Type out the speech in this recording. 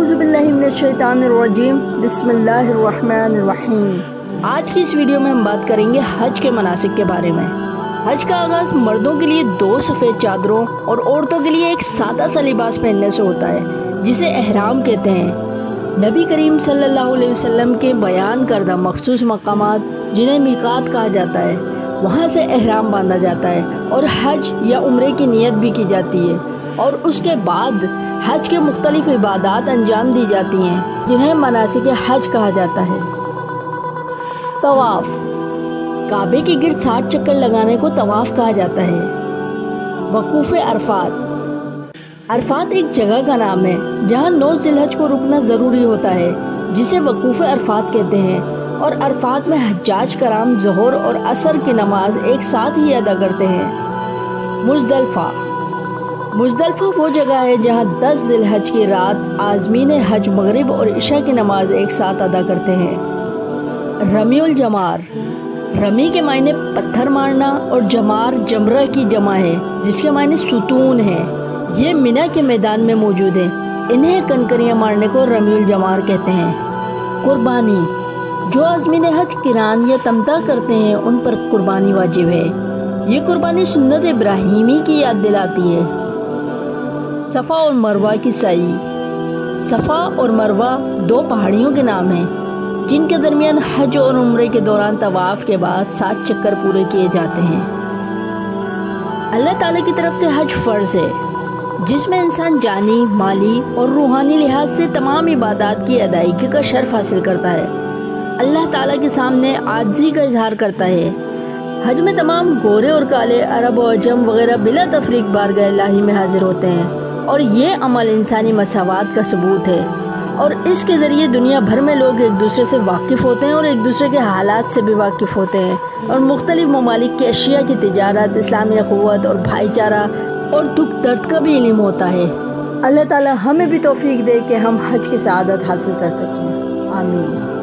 आउज़बिल्लिमिनशैतानिर्रजीम बिस्मिल्लाहिर्रहमानिर्रहीम आज की इस वीडियो में हम बात करेंगे हज के मनासिक के बारे में। हज का आगाज़ मर्दों के लिए दो सफ़ेद चादरों और औरतों के लिए एक सादा सा लिबास पहनने से होता है, जिसे एहराम कहते हैं। नबी करीम सल्लल्लाहु अलैहि वसल्लम के बयान करदा मखसूस मकाम जिन्हें मिकात कहा जाता है, वहाँ से एहराम बांधा जाता है और हज या उम्र की नीयत भी की जाती है। और उसके बाद हज के मुख्तलिफ़ इबादत अंजाम दी जाती हैं, जिन्हें मनासिक हज कहा जाता है। तवाफ़। काबे के गिर्द साठ चक्कर लगाने को तवाफ़ कहा जाता है। वकूफ़ अरफात। अरफात एक जगह का नाम है, जहाँ नौ जिलहज को रुकना ज़रूरी होता है, जिसे वकूफ़ अरफात कहते हैं। और अरफात में हजाज कराम, जहर और असर की नमाज़ एक साथ ही अदा करते हैं। मुजदलफा। मुजदलफा वो जगह है जहाँ दस जिलहज की रात आजमीन हज, मगरब और इशा की नमाज़ एक साथ अदा करते हैं। रमीउल जमार। रमी के मायने पत्थर मारना और जमार जमरा की जमा है, जिसके मायने सुतून है। ये मिना के मैदान में मौजूद है। इन्हें कनकरियाँ मारने को रमीउल जमार कहते हैं। कुर्बानी। जो आजमीन हज किरान या तमता करते हैं, उन पर कुर्बानी वाजिब है। ये कुर्बानी सुन्नत इब्राहिमी की याद दिलाती है। सफ़ा और मरवा की सई। सफ़ा और मरवा दो पहाड़ियों के नाम हैं, जिनके दरमियान हज और उम्र के दौरान तवाफ़ के बाद सात चक्कर पूरे किए जाते हैं। अल्लाह ताला की तरफ़ से हज फ़र्ज़ है, जिसमें इंसान जानी, माली और रूहानी लिहाज से तमाम इबादत की अदायगी का शर्फ हासिल करता है। अल्लाह ताला के सामने आजी का इजहार करता है। हज में तमाम गोरे और काले अरब और अजम वगैरह बिला तफरीक बारगाह लाही में हाजिर होते हैं। और ये अमल इंसानी मसावत का सबूत है। और इसके ज़रिए दुनिया भर में लोग एक दूसरे से वाकिफ़ होते हैं और एक दूसरे के हालात से भी वाकिफ़ होते हैं। और मुख्तलिफ़ ममालिक की अशिया की तजारत इस्लामी अखवत और भाईचारा और दुख दर्द का भी इलम होता है। अल्लाह ताला हमें भी तोफ़ी दे कि हम हज की शहादत हासिल कर सकें। आमीन।